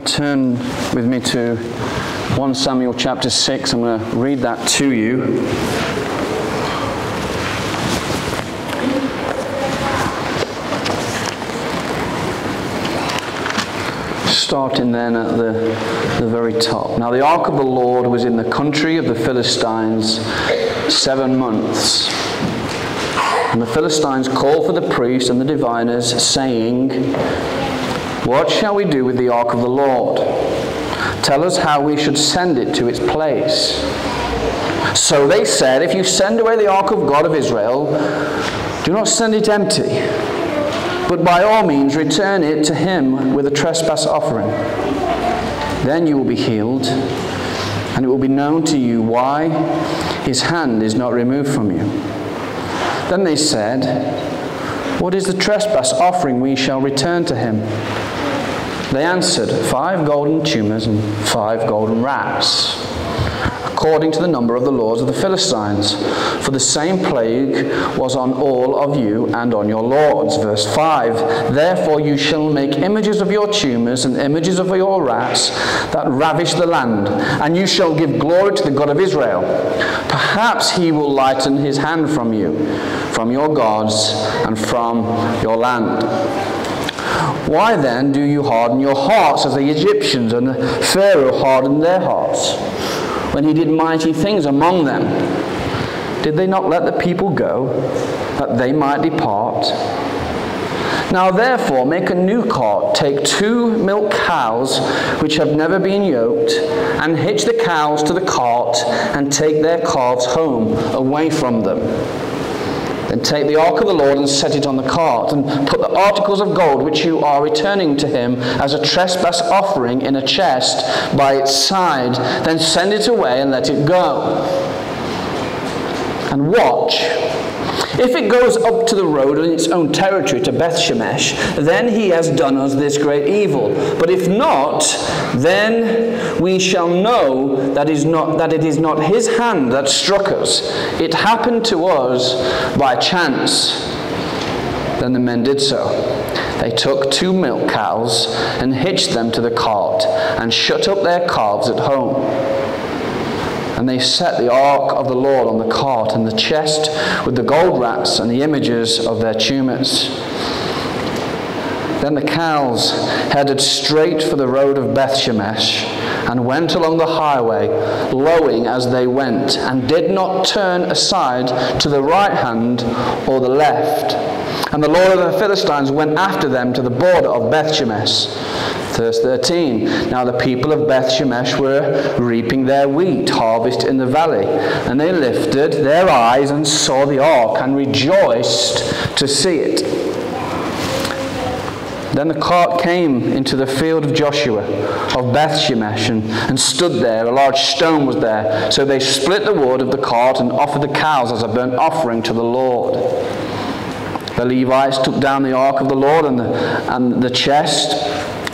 to turn with me to 1 Samuel chapter 6. I'm going to read that to you. starting then at the, the very top. Now, the ark of the Lord was in the country of the Philistines seven months. And the Philistines called for the priests and the diviners, saying, What shall we do with the ark of the Lord? Tell us how we should send it to its place. So they said, If you send away the ark of God of Israel, do not send it empty but by all means return it to him with a trespass offering. Then you will be healed, and it will be known to you why his hand is not removed from you. Then they said, What is the trespass offering we shall return to him? They answered, Five golden tumors and five golden rats according to the number of the lords of the Philistines. For the same plague was on all of you and on your lords. Verse 5 Therefore you shall make images of your tumors and images of your rats that ravish the land, and you shall give glory to the God of Israel. Perhaps he will lighten his hand from you, from your gods, and from your land. Why then do you harden your hearts as the Egyptians and Pharaoh hardened their hearts? When he did mighty things among them? Did they not let the people go, that they might depart? Now therefore make a new cart, take two milk cows which have never been yoked, and hitch the cows to the cart, and take their calves home away from them. Then take the ark of the Lord and set it on the cart, and put the articles of gold which you are returning to him as a trespass offering in a chest by its side. Then send it away and let it go. And watch if it goes up to the road in its own territory to Beth Shemesh, then he has done us this great evil. But if not, then we shall know that, is not, that it is not his hand that struck us. It happened to us by chance. Then the men did so. They took two milk cows and hitched them to the cart and shut up their calves at home. And they set the ark of the Lord on the cart and the chest with the gold rats and the images of their tumors. Then the cows headed straight for the road of Bethshemesh and went along the highway, lowing as they went, and did not turn aside to the right hand or the left. And the Lord of the Philistines went after them to the border of Bethshemesh. Verse 13. Now the people of Beth Shemesh were reaping their wheat, harvest in the valley. And they lifted their eyes and saw the ark and rejoiced to see it. Then the cart came into the field of Joshua of Beth Shemesh and, and stood there. A large stone was there. So they split the wood of the cart and offered the cows as a burnt offering to the Lord. The Levites took down the ark of the Lord and the, and the chest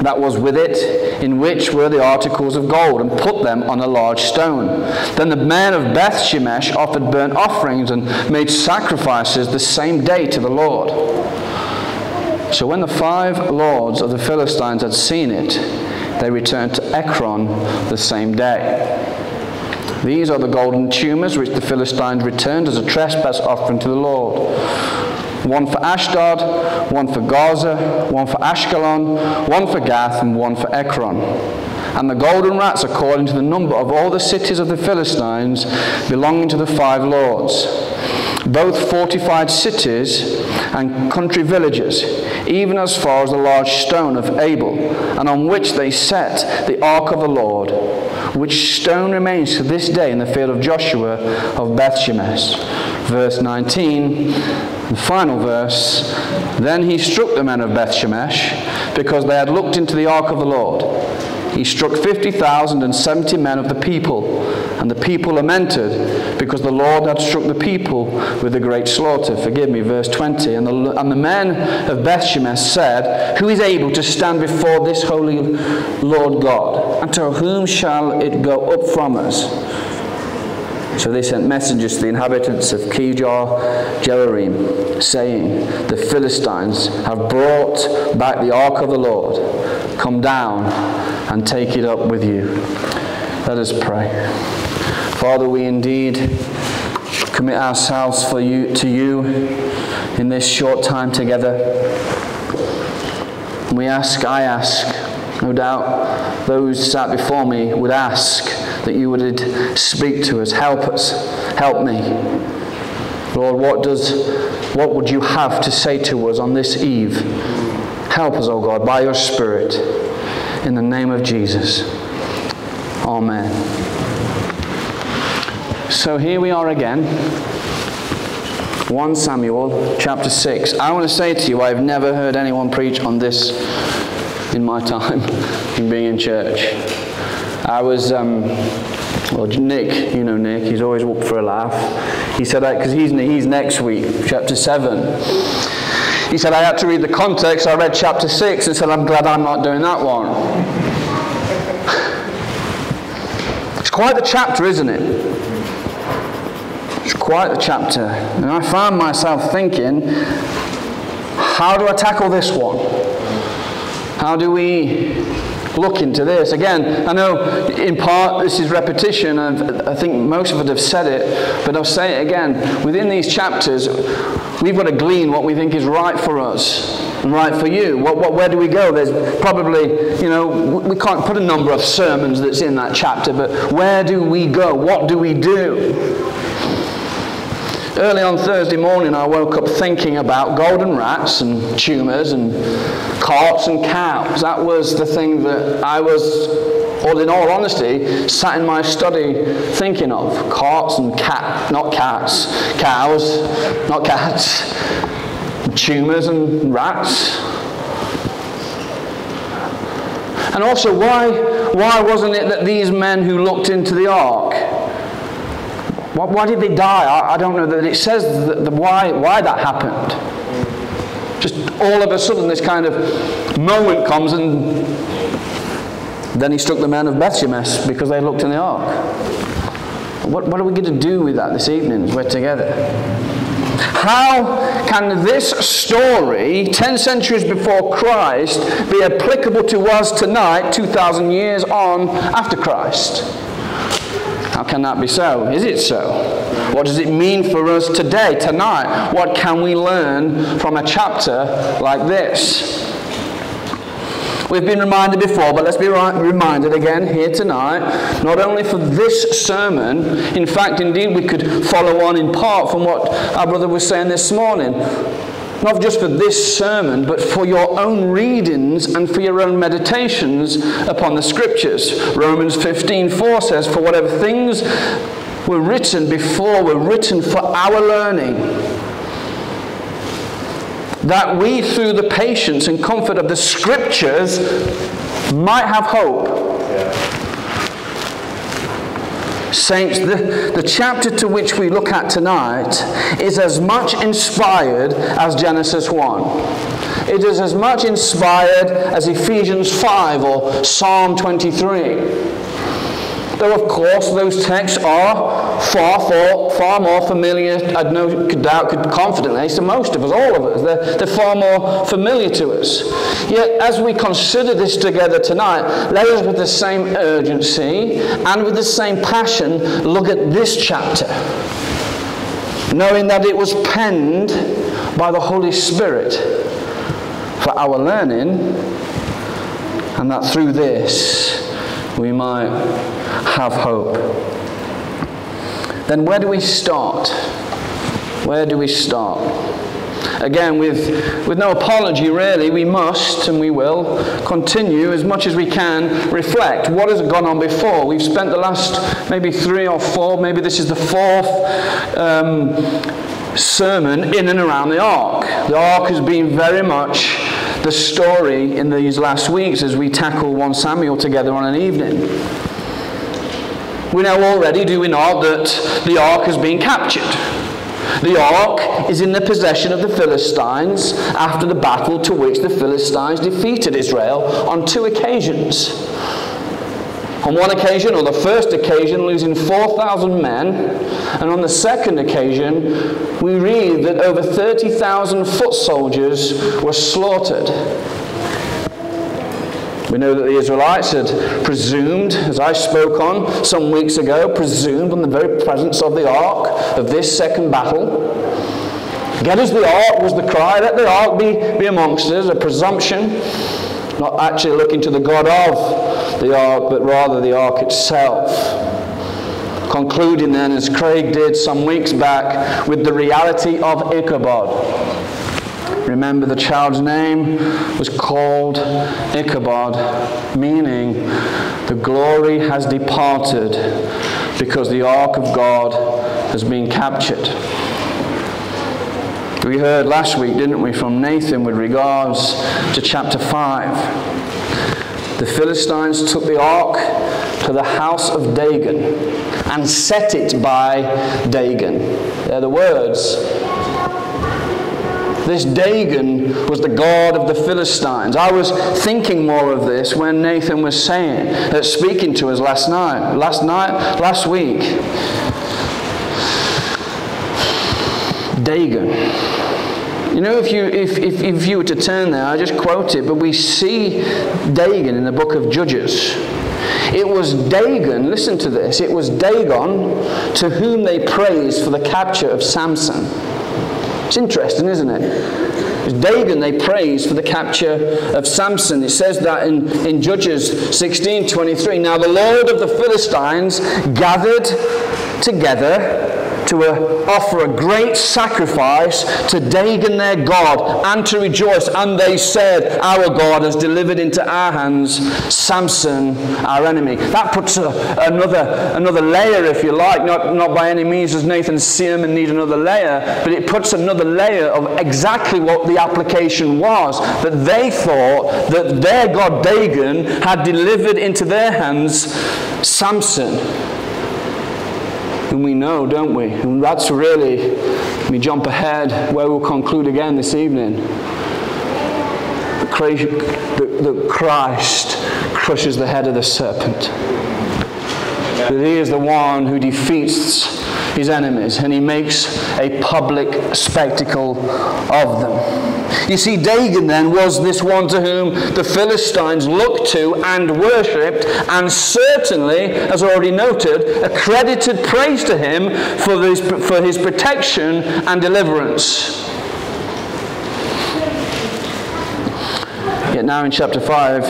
that was with it, in which were the articles of gold, and put them on a large stone. Then the men of Beth Shemesh offered burnt offerings and made sacrifices the same day to the Lord. So when the five lords of the Philistines had seen it, they returned to Ekron the same day. These are the golden tumors which the Philistines returned as a trespass offering to the Lord one for Ashdod, one for Gaza, one for Ashkelon, one for Gath, and one for Ekron. And the golden rats according to the number of all the cities of the Philistines belonging to the five lords, both fortified cities and country villages, even as far as the large stone of Abel, and on which they set the ark of the Lord, which stone remains to this day in the field of Joshua of Bethshemesh. Verse 19 the final verse Then he struck the men of Bethshemesh because they had looked into the ark of the Lord. He struck 50,000 and 70 men of the people, and the people lamented because the Lord had struck the people with a great slaughter. Forgive me, verse 20. And the, and the men of Bethshemesh said, Who is able to stand before this holy Lord God? And to whom shall it go up from us? So they sent messengers to the inhabitants of Kirjath Jearim, saying, The Philistines have brought back the ark of the Lord. come down and take it up with you. Let us pray. Father, we indeed commit ourselves for you, to you in this short time together. We ask, I ask, no doubt those sat before me would ask that you would speak to us, help us, help me. Lord, what does what would you have to say to us on this eve? Help us, O oh God, by your Spirit. In the name of Jesus. Amen. So here we are again. 1 Samuel chapter 6. I want to say to you, I've never heard anyone preach on this in my time in being in church. I was, um, well, Nick, you know Nick, he's always up for a laugh. He said, because he's, he's next week, chapter 7. He said, I had to read the context. I read chapter 6 and said, I'm glad I'm not doing that one. it's quite the chapter, isn't it? It's quite the chapter. And I found myself thinking, how do I tackle this one? How do we look into this. Again, I know in part this is repetition, and I think most of us have said it, but I'll say it again. Within these chapters, we've got to glean what we think is right for us and right for you. What, what, where do we go? There's probably, you know, we can't put a number of sermons that's in that chapter, but where do we go? What do we do? Early on Thursday morning, I woke up thinking about golden rats and tumours and carts and cows. That was the thing that I was, or in all honesty, sat in my study thinking of. Carts and cat, not cats, cows, not cats, tumours and rats. And also, why, why wasn't it that these men who looked into the ark why did they die? I, don't know that it says the, why, why that happened. Just all of a sudden, this kind of moment comes, and then he struck the men of Bethshemesh because they looked in the ark. What, what are we going to do with that this evening we're together? How can this story, 10 centuries before Christ, be applicable to us tonight, 2,000 years on after Christ? How can that be so? Is it so? What does it mean for us today, tonight? What can we learn from a chapter like this? We've been reminded before, but let's be reminded again here tonight, not only for this sermon, in fact, indeed, we could follow on in part from what our brother was saying this morning not just for this sermon, but for your own readings and for your own meditations upon the scriptures. Romans 15:4 says, For whatever things were written before were written for our learning, that we, through the patience and comfort of the scriptures, might have hope. Saints, the, the chapter to which we look at tonight is as much inspired as Genesis 1. It is as much inspired as Ephesians 5 or Psalm 23. Though, of course, those texts are far, far, far more familiar, I'd no doubt, could confidently, to most of us, all of us. They're, they're far more familiar to us. Yet, as we consider this together tonight, let us, with the same urgency and with the same passion, look at this chapter, knowing that it was penned by the Holy Spirit for our learning, and that through this we might have hope. Then where do we start? Where do we start? Again, with, with no apology, really, we must and we will continue as much as we can reflect what has gone on before. We've spent the last maybe three or four, maybe this is the fourth um, sermon in and around the ark. The ark has been very much the story in these last weeks as we tackle 1 Samuel together on an evening. We know already, do we not, that the ark has been captured. The ark is in the possession of the Philistines after the battle to which the Philistines defeated Israel on two occasions. On one occasion, or the first occasion, losing 4,000 men, and on the second occasion, we read that over 30,000 foot soldiers were slaughtered. We know that the Israelites had presumed, as I spoke on some weeks ago, presumed on the very presence of the ark of this second battle. Get us the ark was the cry. Let the ark be, be amongst us, a presumption, not actually looking to the God of the ark, but rather the ark itself. Concluding then, as Craig did some weeks back, with the reality of Ichabod. Remember, the child's name was called Ichabod, meaning the glory has departed because the ark of God has been captured. We heard last week, didn't we, from Nathan with regards to chapter 5. The Philistines took the ark to the house of Dagon and set it by Dagon. They're the words this Dagon was the god of the Philistines. I was thinking more of this when Nathan was saying, uh, speaking to us last night, last night, last week. Dagon. You know, if you, if, if, if you were to turn there, I just quote it, but we see Dagon in the book of Judges. It was Dagon, listen to this, it was Dagon to whom they praised for the capture of Samson. It's interesting, isn't it? It's Dagon they praise for the capture of Samson. It says that in, in Judges 16 23. Now the Lord of the Philistines gathered together to uh, offer a great sacrifice to Dagon their God and to rejoice. And they said, Our God has delivered into our hands Samson, our enemy. That puts a, another, another layer, if you like, not, not by any means does Nathan's sermon need another layer, but it puts another layer of exactly what the application was. That they thought that their God Dagon had delivered into their hands Samson whom we know, don't we? And that's really, we jump ahead where we'll conclude again this evening. That Christ crushes the head of the serpent. That he is the one who defeats his enemies and he makes a public spectacle of them. You see, Dagon then was this one to whom the Philistines looked to and worshipped, and certainly, as already noted, accredited praise to him for his, for his protection and deliverance. Yet now in chapter 5,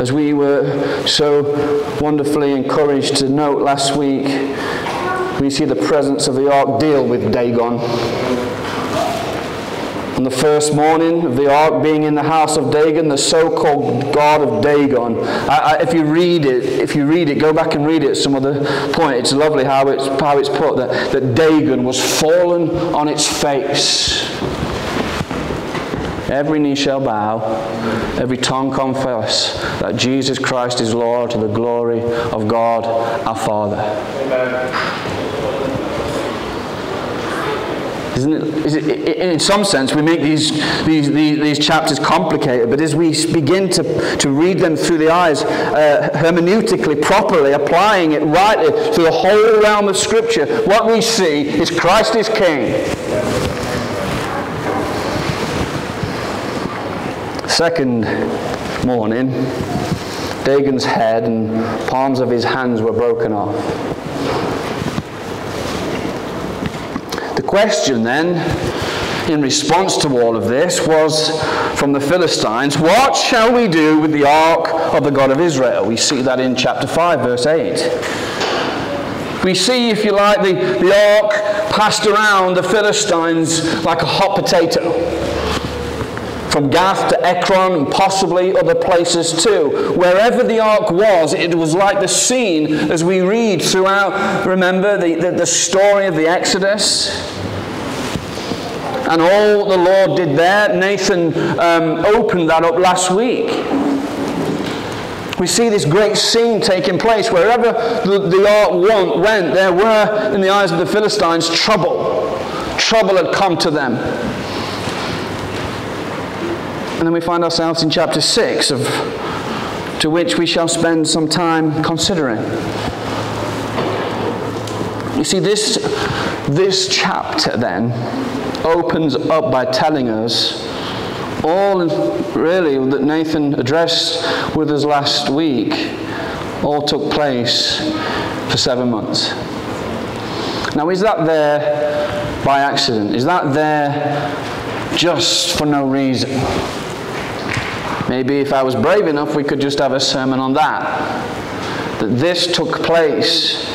as we were so wonderfully encouraged to note last week, we see the presence of the ark deal with Dagon. The first morning of the ark being in the house of Dagon, the so-called god of Dagon. I, I, if you read it, if you read it, go back and read it at some other point. It's lovely how it's, how it's put that, that Dagon was fallen on its face. Every knee shall bow, every tongue confess that Jesus Christ is Lord to the glory of God our Father. Amen. Isn't it, in some sense, we make these, these, these, these, chapters complicated, but as we begin to, to read them through the eyes, uh, hermeneutically, properly, applying it rightly to the whole realm of Scripture, what we see is Christ is King. Second morning, Dagon's head and palms of his hands were broken off. Question then, in response to all of this, was from the Philistines, What shall we do with the ark of the God of Israel? We see that in chapter 5, verse 8. We see, if you like, the, the ark passed around the Philistines like a hot potato from Gath to Ekron and possibly other places too. Wherever the ark was, it was like the scene as we read throughout, remember, the, the, the story of the Exodus and all the Lord did there. Nathan um, opened that up last week. We see this great scene taking place. Wherever the, the ark went, there were, in the eyes of the Philistines, trouble. Trouble had come to them. And then we find ourselves in chapter 6, of, to which we shall spend some time considering. You see, this, this chapter then opens up by telling us all really that Nathan addressed with us last week all took place for seven months. Now, is that there by accident? Is that there just for no reason? Maybe if I was brave enough, we could just have a sermon on that. That this took place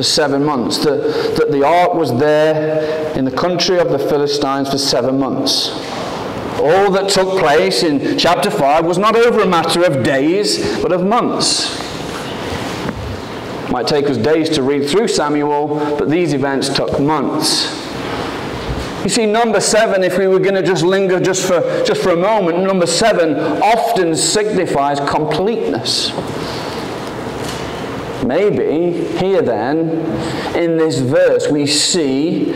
for seven months. That, that the ark was there in the country of the Philistines for seven months. All that took place in chapter 5 was not over a matter of days, but of months. It might take us days to read through Samuel, but these events took months. You see, number seven, if we were going to just linger just for, just for a moment, number seven often signifies completeness. Maybe here then, in this verse, we see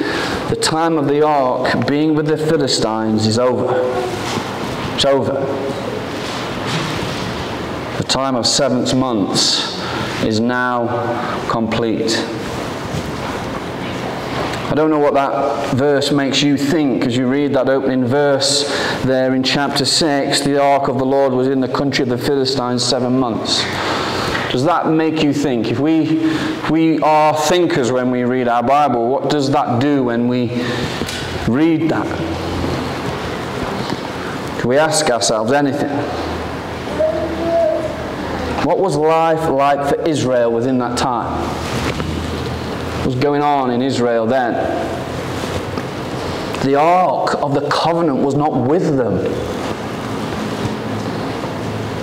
the time of the ark being with the Philistines is over. It's over. The time of seventh months is now complete. I don't know what that verse makes you think as you read that opening verse there in chapter 6. The ark of the Lord was in the country of the Philistines seven months. Does that make you think? If we, we are thinkers when we read our Bible, what does that do when we read that? Can we ask ourselves anything? What was life like for Israel within that time? What was going on in Israel then? The ark of the covenant was not with them.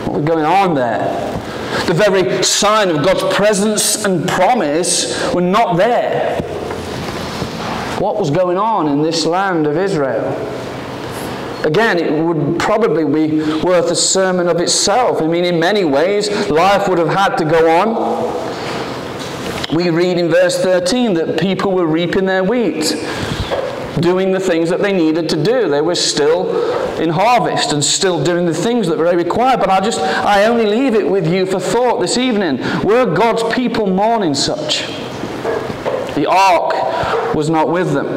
What was going on there? The very sign of God's presence and promise were not there. What was going on in this land of Israel? Again, it would probably be worth a sermon of itself. I mean, in many ways, life would have had to go on. We read in verse 13 that people were reaping their wheat doing the things that they needed to do. They were still in harvest and still doing the things that were required. But I just, I only leave it with you for thought this evening. Were God's people mourning such? The ark was not with them.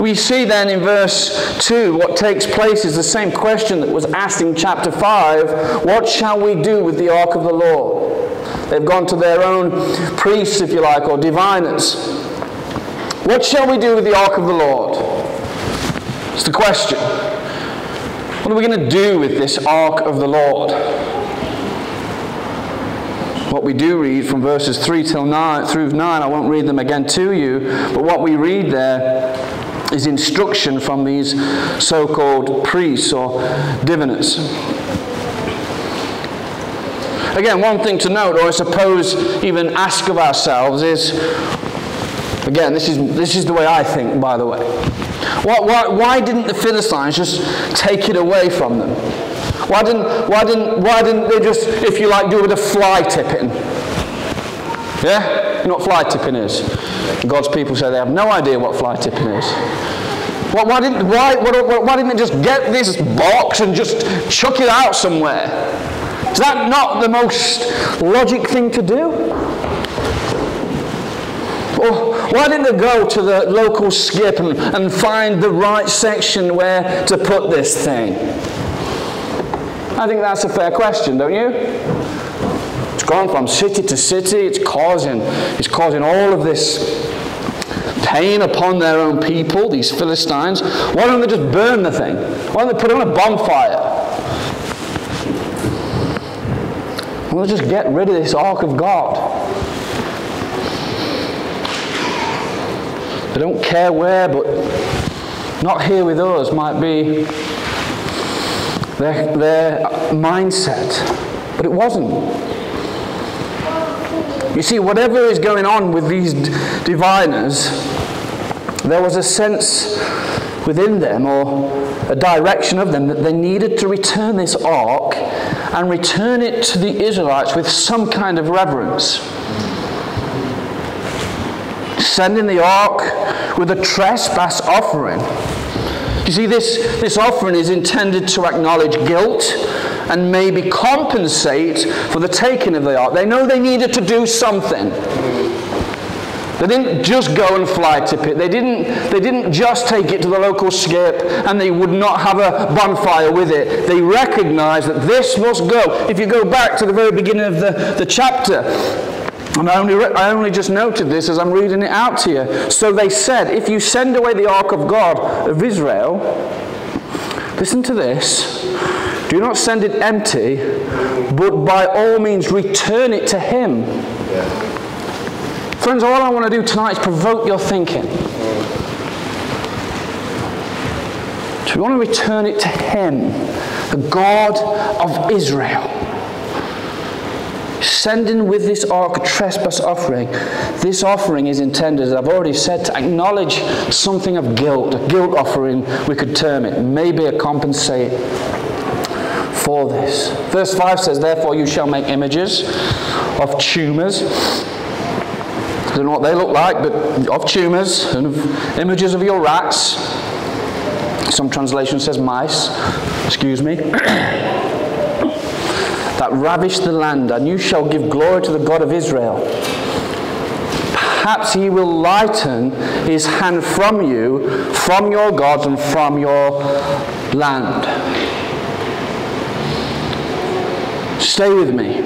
We see then in verse 2 what takes place is the same question that was asked in chapter 5 What shall we do with the ark of the Lord? They've gone to their own priests, if you like, or diviners. What shall we do with the ark of the Lord? It's the question. What are we going to do with this ark of the Lord? What we do read from verses 3 till 9 through 9, I won't read them again to you, but what we read there is instruction from these so-called priests or diviners. Again, one thing to note, or I suppose even ask of ourselves, is Again, this is, this is the way I think, by the way. Why, why, why didn't the Philistines just take it away from them? Why didn't, why, didn't, why didn't they just, if you like, do a fly tipping? Yeah? You know what fly tipping is? God's people say they have no idea what fly tipping is. Why, why, didn't, why, why, why didn't they just get this box and just chuck it out somewhere? Is that not the most logic thing to do? Or why didn't they go to the local skip and, and find the right section where to put this thing? I think that's a fair question, don't you? It's gone from city to city. It's causing, it's causing all of this pain upon their own people, these Philistines. Why don't they just burn the thing? Why don't they put it on a bonfire? Don't just get rid of this ark of God? They don't care where, but not here with us might be their, their mindset. But it wasn't. You see, whatever is going on with these diviners, there was a sense within them or a direction of them that they needed to return this ark and return it to the Israelites with some kind of reverence sending the ark with a trespass offering. You see, this, this offering is intended to acknowledge guilt and maybe compensate for the taking of the ark. They know they needed to do something. They didn't just go and fly tip it. They didn't, they didn't just take it to the local skip and they would not have a bonfire with it. They recognized that this must go. If you go back to the very beginning of the, the chapter, and I only, I only just noted this as I'm reading it out to you. So they said, if you send away the ark of God of Israel, listen to this, do not send it empty, but by all means return it to him. Yeah. Friends, all I want to do tonight is provoke your thinking. So we want to return it to him, the God of Israel sending with this ark a trespass offering. This offering is intended, as I've already said, to acknowledge something of guilt, a guilt offering, we could term it, maybe a compensate for this. Verse 5 says, Therefore you shall make images of tumors. I don't know what they look like, but of tumors and of images of your rats. Some translation says mice. Excuse me. that ravish the land, and you shall give glory to the God of Israel. Perhaps he will lighten his hand from you, from your gods, and from your land. Stay with me.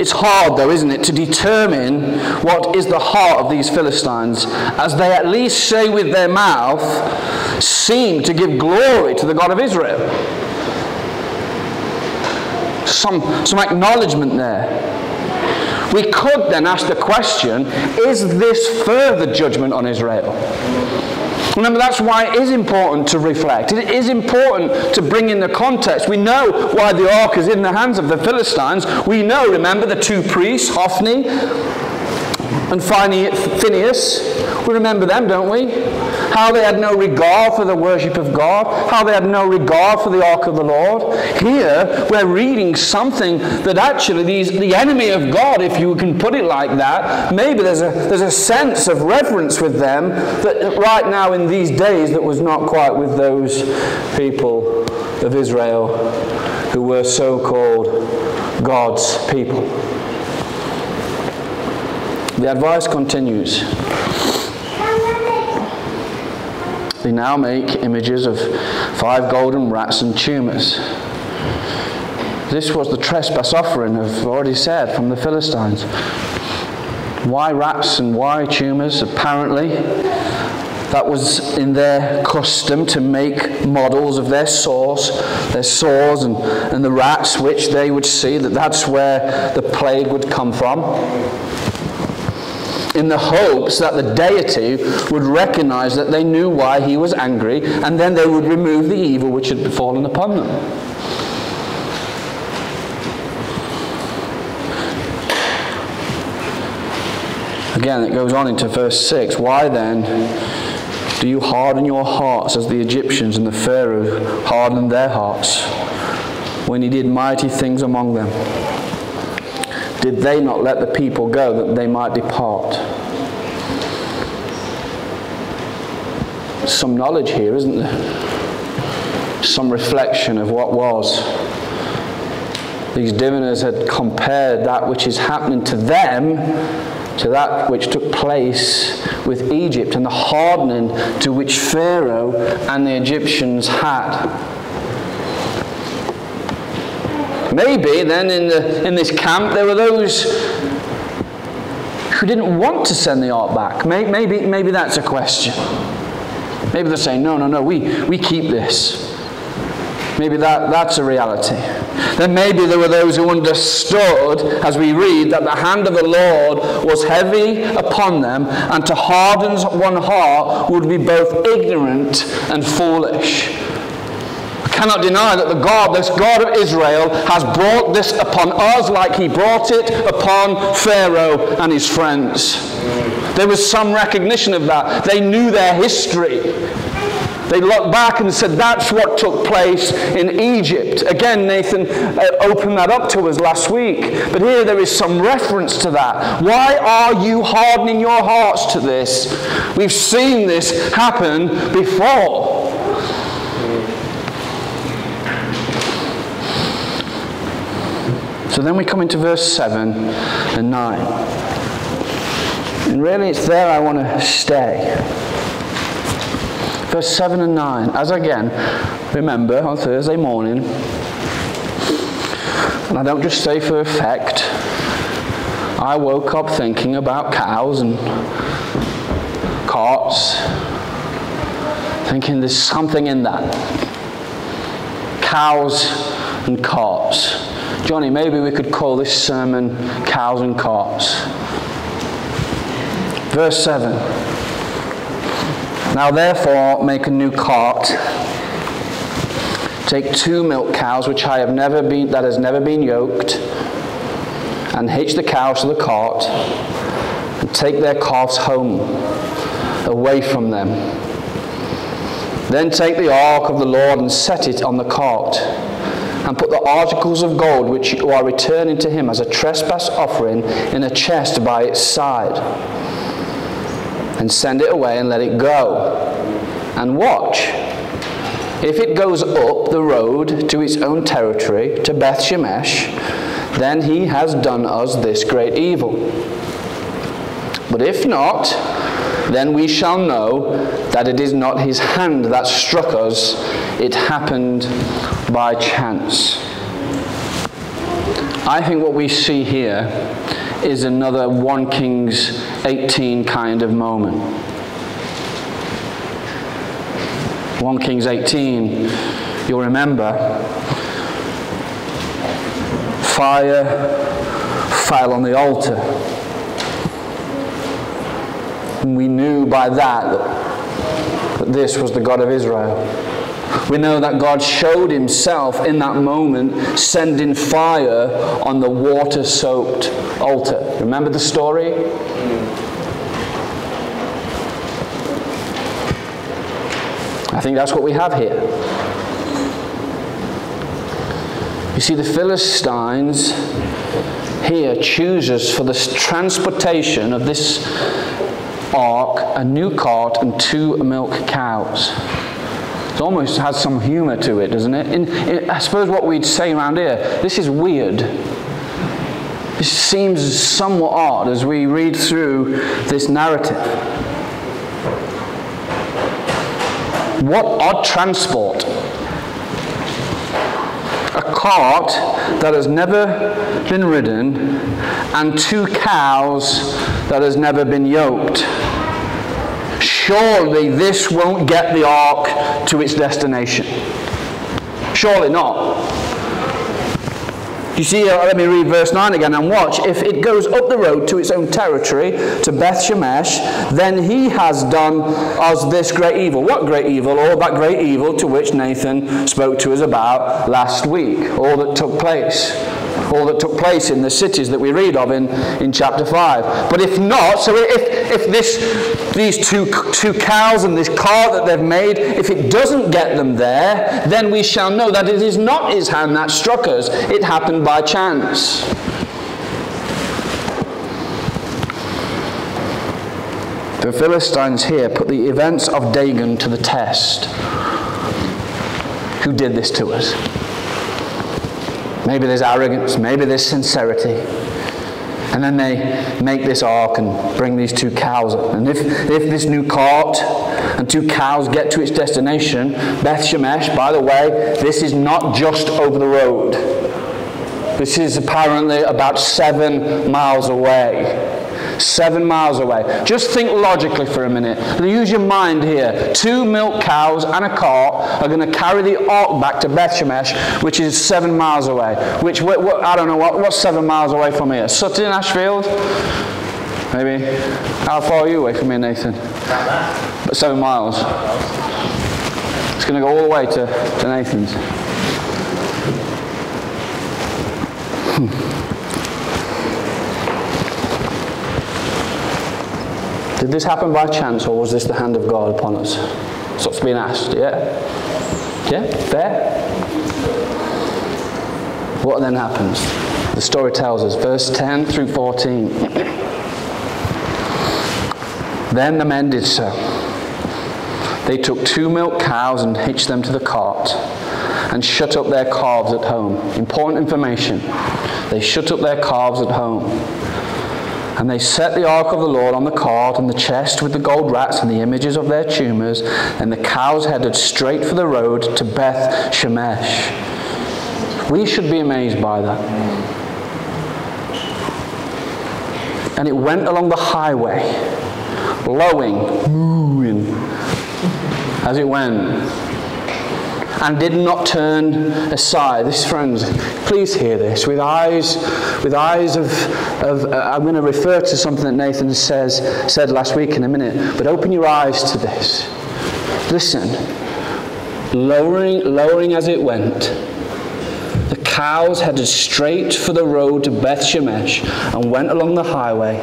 It's hard, though, isn't it, to determine what is the heart of these Philistines, as they at least say with their mouth, seem to give glory to the God of Israel some, some acknowledgement there. We could then ask the question is this further judgment on Israel? Remember, that's why it is important to reflect. It is important to bring in the context. We know why the ark is in the hands of the Philistines. We know, remember, the two priests, Hophni and Phinehas. We remember them, don't we? how they had no regard for the worship of God, how they had no regard for the ark of the Lord. Here, we're reading something that actually these, the enemy of God, if you can put it like that, maybe there's a, there's a sense of reverence with them that right now in these days that was not quite with those people of Israel who were so called God's people. The advice continues. They now make images of five golden rats and tumors. This was the trespass offering, I've already said, from the Philistines. Why rats and why tumors? Apparently, that was in their custom to make models of their source, their sores and, and the rats, which they would see that that's where the plague would come from in the hopes that the deity would recognize that they knew why he was angry and then they would remove the evil which had fallen upon them. Again, it goes on into verse 6. Why then do you harden your hearts as the Egyptians and the Pharaoh hardened their hearts when he did mighty things among them? did they not let the people go that they might depart? Some knowledge here, isn't there? Some reflection of what was. These diviners had compared that which is happening to them to that which took place with Egypt and the hardening to which Pharaoh and the Egyptians had. Maybe then in, the, in this camp there were those who didn't want to send the ark back. Maybe, maybe that's a question. Maybe they're saying, no, no, no, we, we keep this. Maybe that, that's a reality. Then maybe there were those who understood, as we read, that the hand of the Lord was heavy upon them, and to harden one heart would be both ignorant and foolish cannot deny that the God, this God of Israel, has brought this upon us like he brought it upon Pharaoh and his friends. There was some recognition of that. They knew their history. They looked back and said, that's what took place in Egypt. Again, Nathan uh, opened that up to us last week. But here there is some reference to that. Why are you hardening your hearts to this? We've seen this happen before. So then we come into verse 7 and 9. And really, it's there I want to stay. Verse 7 and 9. As again, remember on Thursday morning, and I don't just say for effect, I woke up thinking about cows and carts, thinking there's something in that. Cows and carts. Johnny, maybe we could call this sermon Cows and Carts. Verse 7. Now therefore make a new cart. Take two milk cows which I have never been that has never been yoked, and hitch the cows to the cart, and take their calves home, away from them. Then take the ark of the Lord and set it on the cart and put the articles of gold which you are returning to him as a trespass offering in a chest by its side. And send it away and let it go. And watch. If it goes up the road to its own territory, to Beth Shemesh, then he has done us this great evil. But if not, then we shall know that it is not his hand that struck us, it happened by chance. I think what we see here is another 1 Kings 18 kind of moment. 1 Kings 18, you'll remember, fire fell on the altar. And we knew by that that this was the God of Israel. We know that God showed himself in that moment, sending fire on the water soaked altar. Remember the story? I think that's what we have here. You see, the Philistines here chooses for the transportation of this ark a new cart and two milk cows. It almost has some humor to it, doesn't it? In, in, I suppose what we'd say around here, this is weird. This seems somewhat odd as we read through this narrative. What odd transport! A cart that has never been ridden and two cows that has never been yoked surely this won't get the ark to its destination. Surely not. You see, uh, let me read verse 9 again and watch. If it goes up the road to its own territory, to Beth Shemesh, then he has done us this great evil. What great evil? All that great evil to which Nathan spoke to us about last week. All that took place all that took place in the cities that we read of in, in chapter 5. But if not, so if, if this, these two, two cows and this cart that they've made, if it doesn't get them there, then we shall know that it is not his hand that struck us. It happened by chance. The Philistines here put the events of Dagon to the test. Who did this to us? Maybe there's arrogance, maybe there's sincerity. And then they make this ark and bring these two cows. And if, if this new cart and two cows get to its destination, Beth Shemesh, by the way, this is not just over the road. This is apparently about seven miles away seven miles away. Just think logically for a minute. Use your mind here. Two milk cows and a cart are going to carry the ark back to Beth Shemesh, which is seven miles away. Which, what, what, I don't know, what, what's seven miles away from here? Sutton, Ashfield? Maybe. How far are you away from here, Nathan? Seven miles. It's going to go all the way to, to Nathan's. Hmm. Did this happen by chance or was this the hand of God upon us? That's what's being asked, yeah? Yeah? Fair? What then happens? The story tells us, verse 10 through 14. then the men did so. They took two milk cows and hitched them to the cart and shut up their calves at home. Important information. They shut up their calves at home And they set the ark of the Lord on the cart and the chest with the gold rats and the images of their tumors, and the cows headed straight for the road to Beth Shemesh. We should be amazed by that. And it went along the highway, lowing, mooing, as it went and did not turn aside. This, friends, please hear this. With eyes, with eyes of, of uh, I'm going to refer to something that Nathan says said last week in a minute, but open your eyes to this. Listen, lowering, lowering as it went. The cows headed straight for the road to Beth Shemesh and went along the highway,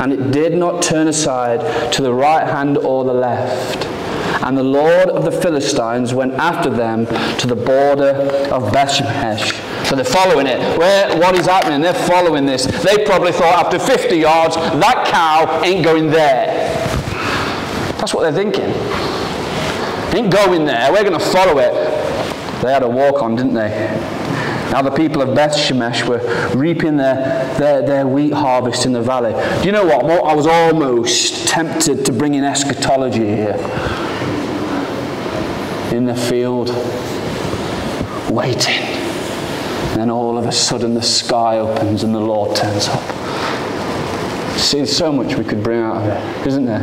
and it did not turn aside to the right hand or the left. And the Lord of the Philistines went after them to the border of Bethshemesh. So they're following it. Where, what is happening? They're following this. They probably thought after 50 yards, that cow ain't going there. That's what they're thinking. Ain't going there. We're going to follow it. They had a walk on, didn't they? Now the people of Beth Shemesh were reaping their, their, their wheat harvest in the valley. Do you know what? I was almost tempted to bring in eschatology here in the field waiting. And then all of a sudden the sky opens and the Lord turns up. See, there's so much we could bring out of it, isn't there?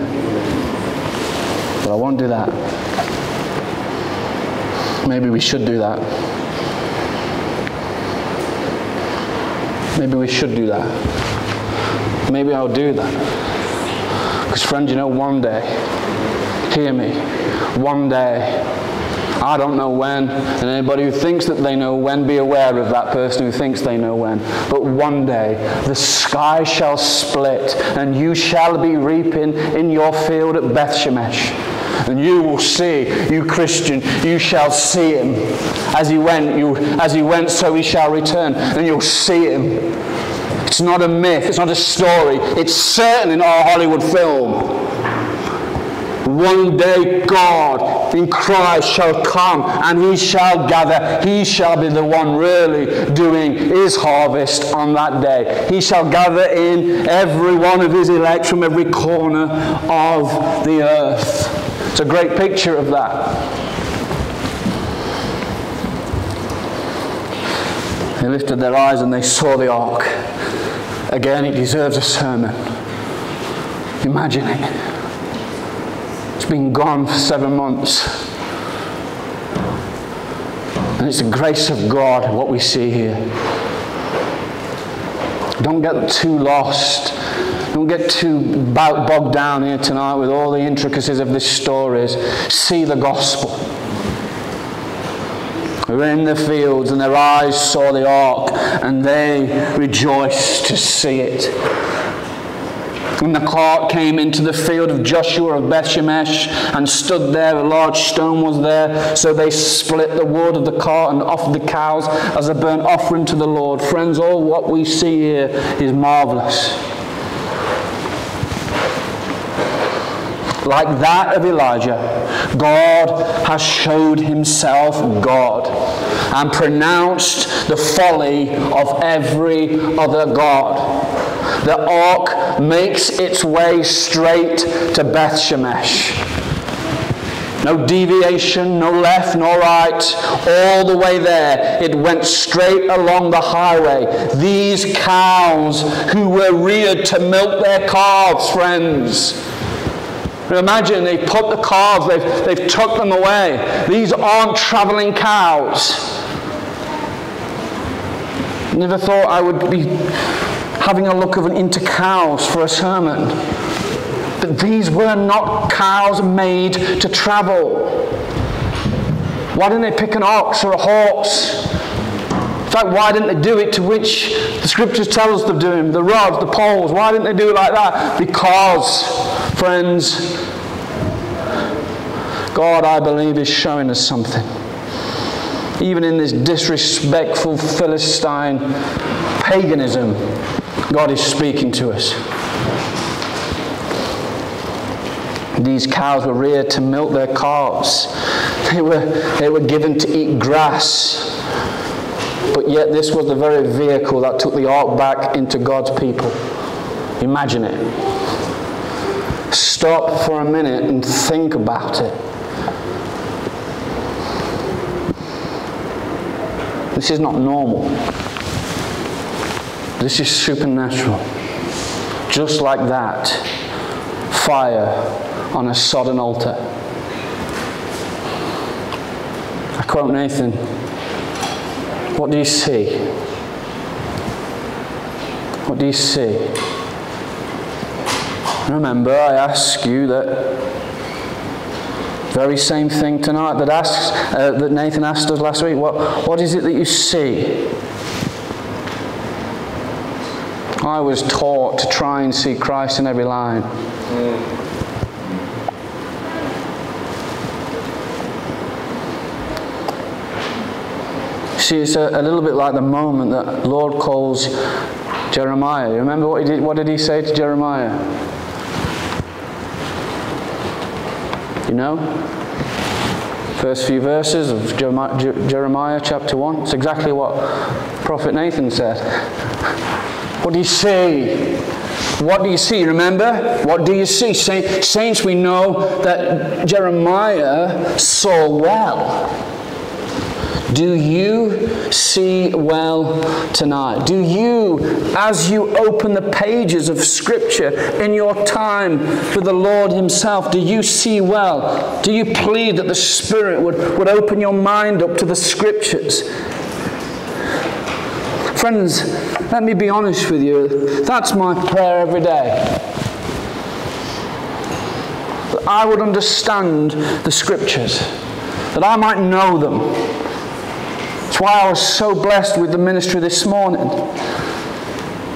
But I won't do that. Maybe we should do that. Maybe we should do that. Maybe I'll do that. Because, friend, you know, one day, hear me, one day, I don't know when. And anybody who thinks that they know when, be aware of that person who thinks they know when. But one day the sky shall split and you shall be reaping in your field at Beth Shemesh. And you will see, you Christian, you shall see him. As he went, you, as he went, so he shall return. And you'll see him. It's not a myth, it's not a story. It's certainly not a Hollywood film. One day God in Christ shall come and he shall gather. He shall be the one really doing his harvest on that day. He shall gather in every one of his elect from every corner of the earth. It's a great picture of that. They lifted their eyes and they saw the ark. Again, it deserves a sermon. Imagine it. It's been gone for seven months. And it's the grace of God, what we see here. Don't get too lost. Don't get too bogged down here tonight with all the intricacies of this stories. See the gospel. They were in the fields and their eyes saw the ark and they rejoiced to see it. When the cart came into the field of Joshua of Bethshemesh and stood there, a large stone was there. So they split the wood of the cart and offered the cows as a burnt offering to the Lord. Friends, all what we see here is marvelous. Like that of Elijah, God has showed himself God and pronounced the folly of every other God the ark makes its way straight to Beth Shemesh. No deviation, no left, no right, all the way there. It went straight along the highway. These cows who were reared to milk their calves, friends. Imagine they put the calves, they've, they've took them away. These aren't traveling cows. Never thought I would be having a look of an into cows for a sermon. But these were not cows made to travel. Why didn't they pick an ox or a horse? In fact, why didn't they do it to which the scriptures tell us to do them? The rods, the poles. Why didn't they do it like that? Because, friends, God, I believe, is showing us something. Even in this disrespectful Philistine paganism, God is speaking to us. These cows were reared to milk their calves. They were, they were given to eat grass. But yet, this was the very vehicle that took the ark back into God's people. Imagine it. Stop for a minute and think about it. This is not normal. This is supernatural. Just like that, fire on a sodden altar. I quote Nathan What do you see? What do you see? Remember, I ask you that very same thing tonight that asks uh, that Nathan asked us last week. What what is it that you see? I was taught to try and see Christ in every line. See, it's a, a, little bit like the moment that Lord calls Jeremiah. You Remember what he did? What did he say to Jeremiah? You know? First few verses of Jeremiah, Jeremiah chapter 1. It's exactly what Prophet Nathan said. What do you see? What do you see? Remember? What do you see? Saints, we know that Jeremiah saw well. Do you see well tonight? Do you, as you open the pages of Scripture in your time with the Lord Himself, do you see well? Do you plead that the Spirit would, would open your mind up to the Scriptures? Friends, let me be honest with you. That's my prayer every day. That I would understand the Scriptures, that I might know them that's why I was so blessed with the ministry this morning.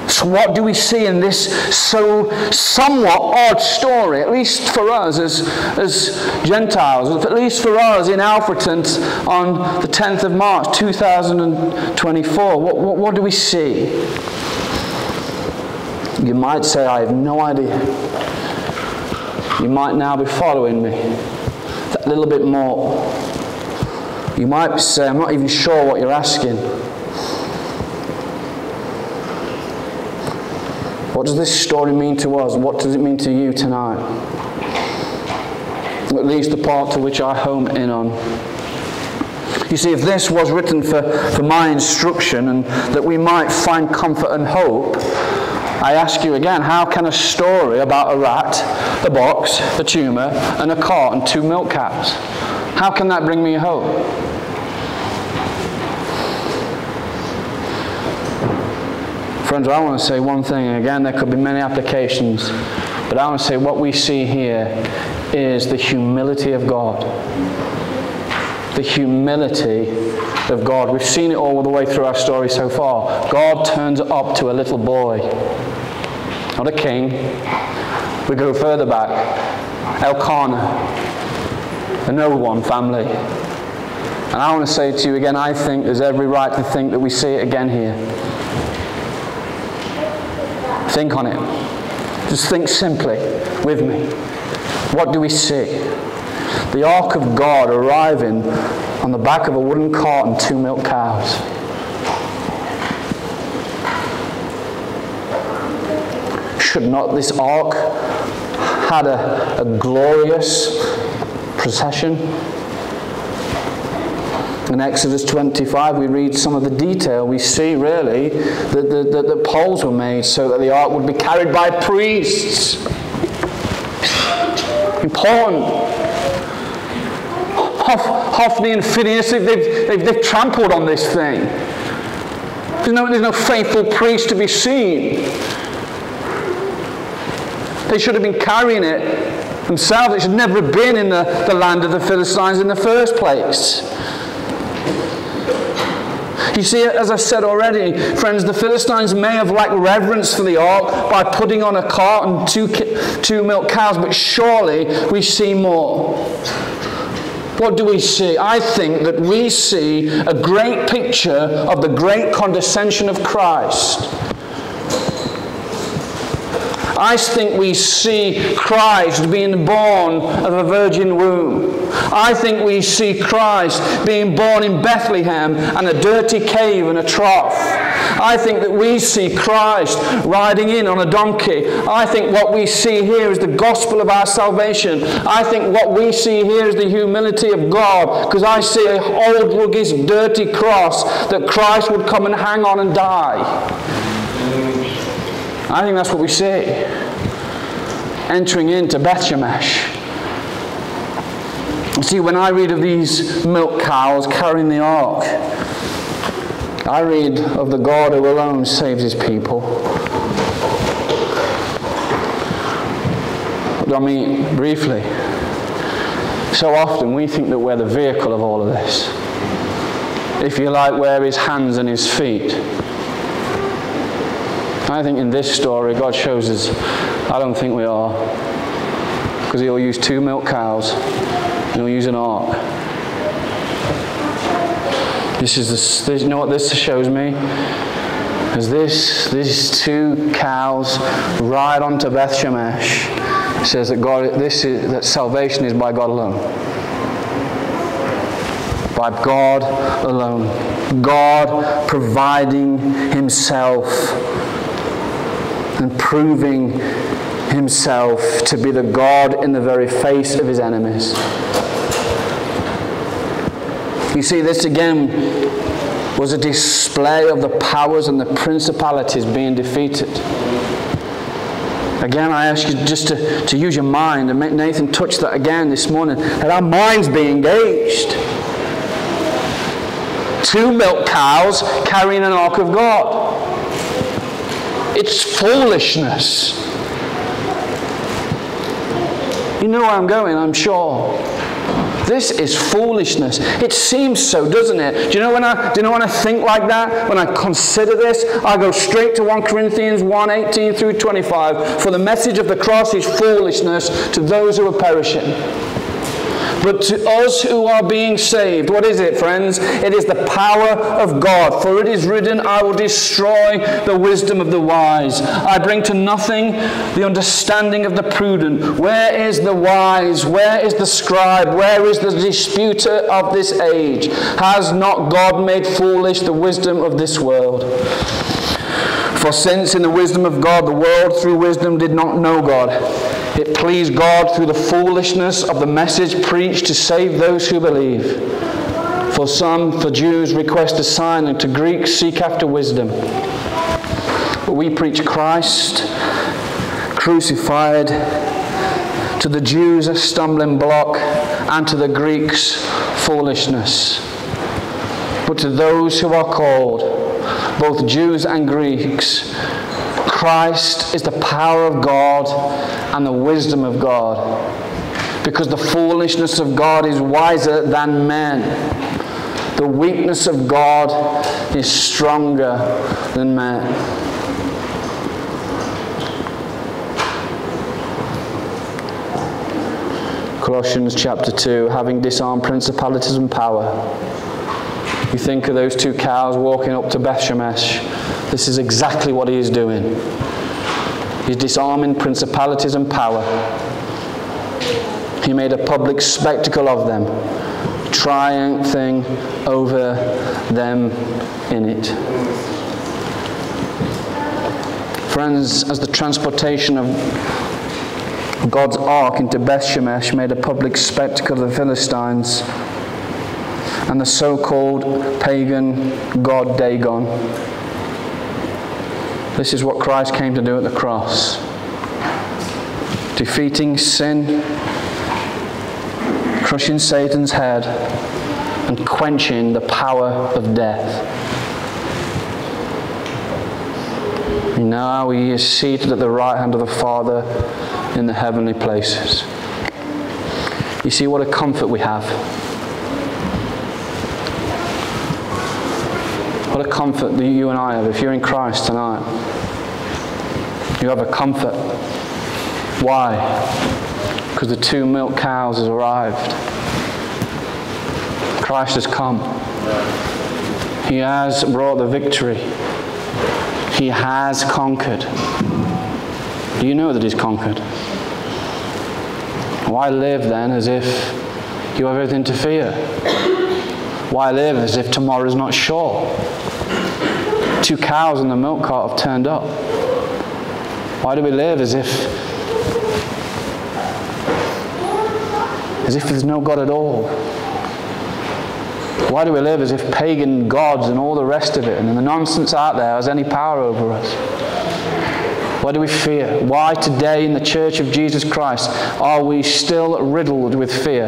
So, what do we see in this so somewhat odd story, at least for us as, as Gentiles, at least for us in Alfreton on the 10th of March 2024? What, what, what do we see? You might say, I have no idea. You might now be following me that little bit more. You might say, I'm not even sure what you're asking. What does this story mean to us? What does it mean to you tonight? At least the part to which I home in on. You see, if this was written for, for my instruction and that we might find comfort and hope, I ask you again, how can a story about a rat, a box, a tumour, and a cart and two milk cows, how can that bring me hope? Friends, I want to say one thing. Again, there could be many applications. But I want to say what we see here is the humility of God. The humility of God. We've seen it all the way through our story so far. God turns up to a little boy, not a king. We go further back. Elkanah, the no one family. And I want to say to you again, I think there's every right to think that we see it again here. Think on it. Just think simply with me. What do we see? The ark of God arriving on the back of a wooden cart and two milk cows. Should not this ark had a, a glorious procession? In Exodus 25, we read some of the detail. We see really that the, that the poles were made so that the ark would be carried by priests. Important. Hophni and Phinehas, they've, they've, they've trampled on this thing. There's no, there's no faithful priest to be seen. They should have been carrying it themselves. It should never have been in the, the land of the Philistines in the first place. You see, as I said already, friends, the Philistines may have lacked reverence for the ark by putting on a cart and two, two milk cows, but surely we see more. What do we see? I think that we see a great picture of the great condescension of Christ I think we see Christ being born of a virgin womb. I think we see Christ being born in Bethlehem and a dirty cave and a trough. I think that we see Christ riding in on a donkey. I think what we see here is the gospel of our salvation. I think what we see here is the humility of God because I see a old, rugged, dirty cross that Christ would come and hang on and die. I think that's what we see. Entering into Beth Shemesh. See, when I read of these milk cows carrying the ark, I read of the God who alone saves his people. I mean, briefly, so often we think that we're the vehicle of all of this. If you like, we're his hands and his feet. I think in this story, God shows us, I don't think we are. Because he'll use two milk cows and he'll use an ark. This is the, this, you know what this shows me? As this, these two cows ride onto Beth Shemesh, says that God, this is, that salvation is by God alone. By God alone. God providing Himself and proving Himself to be the God in the very face of His enemies. You see, this again was a display of the powers and the principalities being defeated. Again, I ask you just to, to use your mind, and Nathan touched that again this morning, that our minds be engaged. Two milk cows carrying an ark of God. It's foolishness. You know where I'm going, I'm sure. This is foolishness. It seems so, doesn't it? Do you know when I do you know when I think like that? When I consider this, I go straight to 1 Corinthians 1, 18 through 25. For the message of the cross is foolishness to those who are perishing. But to us who are being saved, what is it, friends? It is the power of God. For it is written, I will destroy the wisdom of the wise. I bring to nothing the understanding of the prudent. Where is the wise? Where is the scribe? Where is the disputer of this age? Has not God made foolish the wisdom of this world? For since in the wisdom of God, the world through wisdom did not know God, it pleased God through the foolishness of the message preached to save those who believe. For some, for Jews, request a sign, and to Greeks, seek after wisdom. But we preach Christ crucified, to the Jews a stumbling block, and to the Greeks foolishness. But to those who are called, both Jews and Greeks, Christ is the power of God and the wisdom of God. Because the foolishness of God is wiser than men. The weakness of God is stronger than man. Colossians chapter 2, having disarmed principalities and power. You think of those two cows walking up to Beth Shemesh this is exactly what he is doing. He's disarming principalities and power. He made a public spectacle of them, triumphing over them in it. Friends, as the transportation of God's ark into Beth Shemesh made a public spectacle of the Philistines and the so called pagan god Dagon, this is what Christ came to do at the cross defeating sin, crushing Satan's head, and quenching the power of death. Now he is seated at the right hand of the Father in the heavenly places. You see what a comfort we have. What a comfort that you and I have if you're in Christ tonight. You have a comfort. Why? Because the two milk cows has arrived. Christ has come. He has brought the victory. He has conquered. Do you know that He's conquered? Why live then as if you have everything to fear? Why live as if tomorrow is not sure? Two cows and the milk cart have turned up? Why do we live as if as if there's no God at all? Why do we live as if pagan gods and all the rest of it and the nonsense out there has any power over us? Why do we fear? Why today in the Church of Jesus Christ are we still riddled with fear?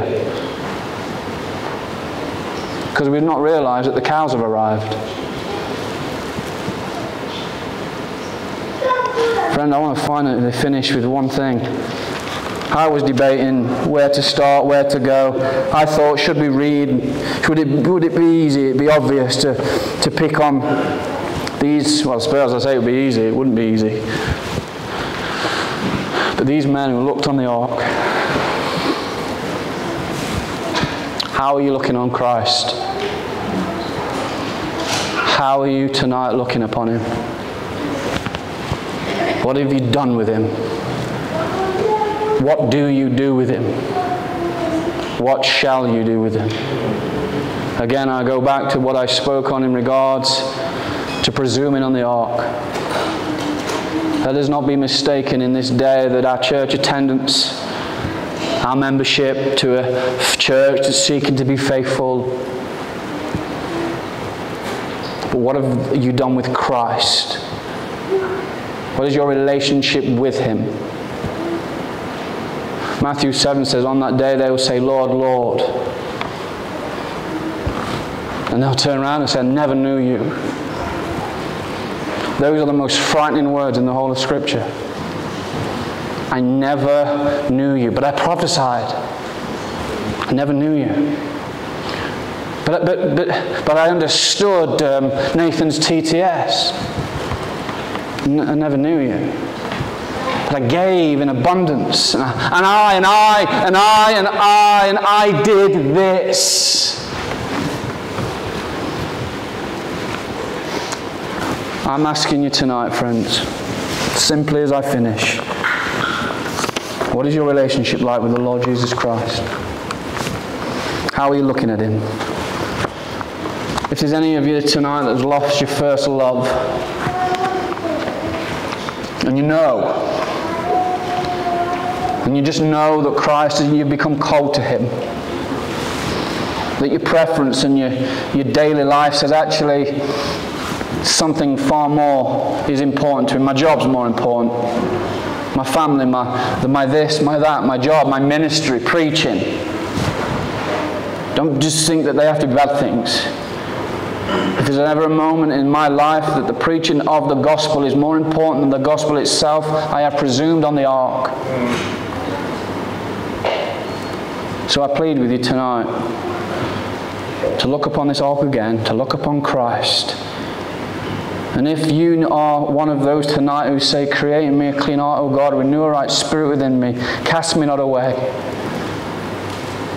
Because we've not realized that the cows have arrived. Friend, I want to finally finish with one thing. I was debating where to start, where to go. I thought, should we read? Should it, would it be easy, it'd be obvious to, to pick on these? Well, I suppose I say it would be easy. It wouldn't be easy. But these men who looked on the ark, how are you looking on Christ? How are you tonight looking upon Him? What have you done with Him? What do you do with him? What shall you do with him? Again, I go back to what I spoke on in regards to presuming on the ark. Let us not be mistaken in this day that our church attendance, our membership to a church that's seeking to be faithful, but what have you done with Christ? What is your relationship with Him? Matthew 7 says, On that day they will say, Lord, Lord. And they'll turn around and say, I never knew you. Those are the most frightening words in the whole of Scripture. I never knew you, but I prophesied. I never knew you. But, but, but, but I understood um, Nathan's TTS. I never knew you. But I gave in abundance. And I, and I, and I, and I, and I did this. I'm asking you tonight, friends, simply as I finish, what is your relationship like with the Lord Jesus Christ? How are you looking at Him? If there's any of you tonight that's lost your first love, and you know and you just know that Christ and you've become cold to Him. That your preference and your, your daily life says, actually, something far more is important to me. My job's more important. My family, my, my this, my that, my job, my ministry, preaching. Don't just think that they have to be bad things. If there's ever a moment in my life that the preaching of the gospel is more important than the gospel itself, I have presumed on the ark. So I plead with you tonight to look upon this ark again, to look upon Christ. And if you are one of those tonight who say, Create in me a clean heart, O God, renew a right spirit within me, cast me not away.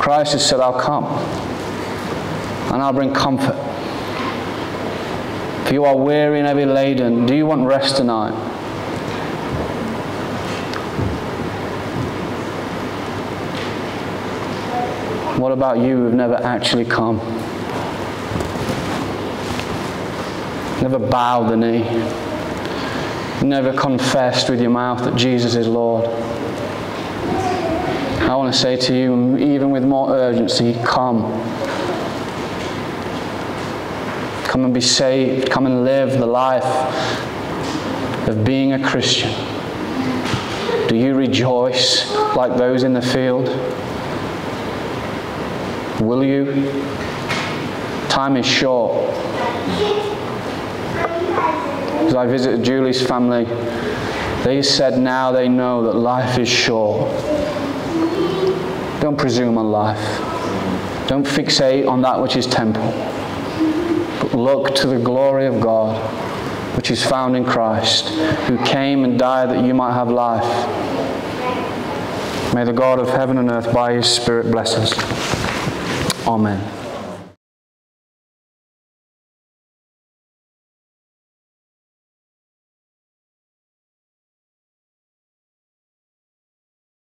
Christ has said, I'll come and I'll bring comfort. If you are weary and heavy laden, do you want rest tonight? What about you who've never actually come? Never bowed the knee. Never confessed with your mouth that Jesus is Lord. I want to say to you, even with more urgency, come. Come and be saved. Come and live the life of being a Christian. Do you rejoice like those in the field? Will you? Time is short. As I visited Julie's family, they said now they know that life is short. Don't presume on life. Don't fixate on that which is temporal. Look to the glory of God, which is found in Christ, who came and died that you might have life. May the God of heaven and earth, by his Spirit, bless us. Amen.